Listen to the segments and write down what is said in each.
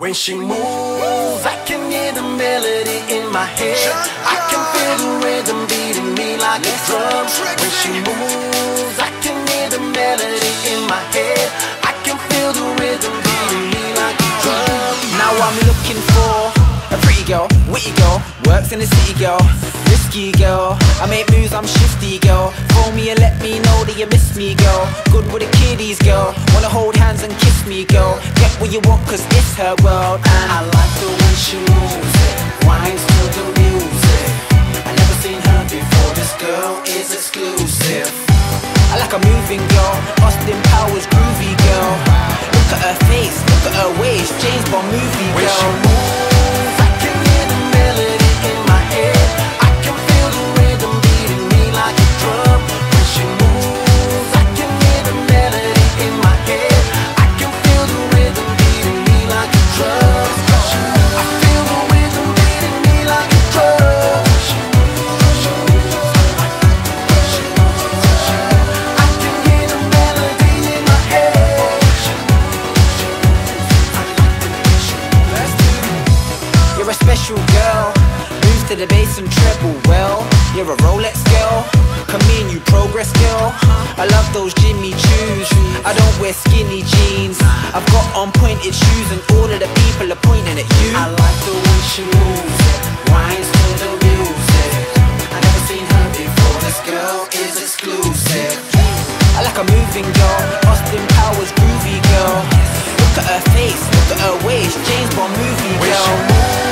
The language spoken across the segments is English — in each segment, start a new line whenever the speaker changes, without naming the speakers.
When she moves, I can hear the melody in my head. I can feel the rhythm beating me like a drum. When she moves, I can hear the melody in my head. I
witty girl, works in the city girl, risky girl. I make moves, I'm shifty girl. Phone me and let me know that you miss me, girl. Good with the kiddies, girl. Wanna hold hands and kiss me, girl. Get what you want, cause it's her world. And
I like the way she moves it, winds to the music. I never seen her before. This girl is exclusive.
I like a moving girl, Austin Powers groovy girl. Look at her face, look at her waist, James Bond movie girl. To the bass and treble well. You're a Rolex girl. Come in, you progress girl. I love those Jimmy Choos. I don't wear skinny jeans. I've got on pointed shoes, and all of the people are pointing at you.
I like the way she moves it, winds to the music. I never seen her before. This girl is exclusive.
I like a moving girl, Austin Powers groovy girl. Look at her face, look at her waist, James Bond movie girl.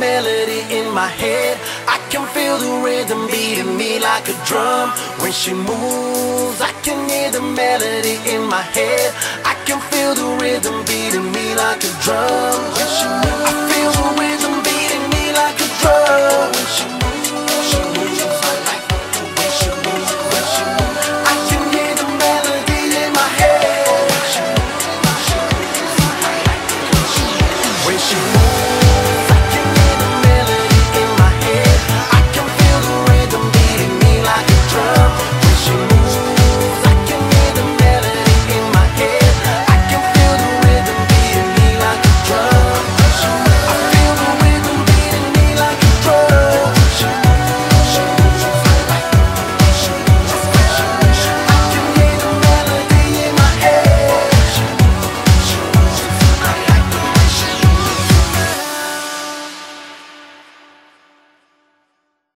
Melody in my head. I can feel the rhythm beating me like a drum. When she moves, I can hear the melody in my head. I can feel the rhythm beating me like a drum.